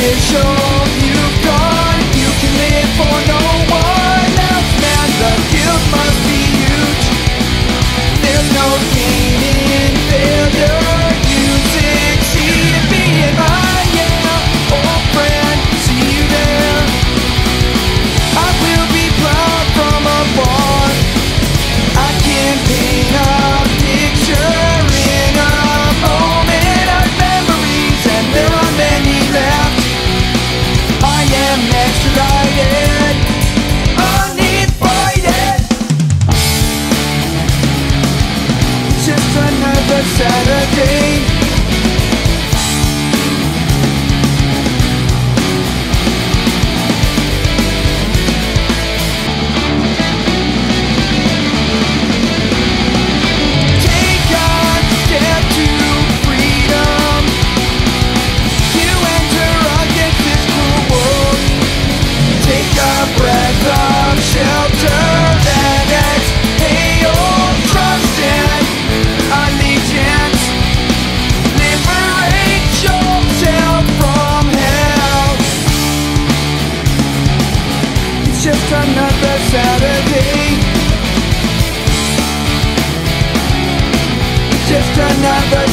is yours. Saturday. just another Saturday. Just another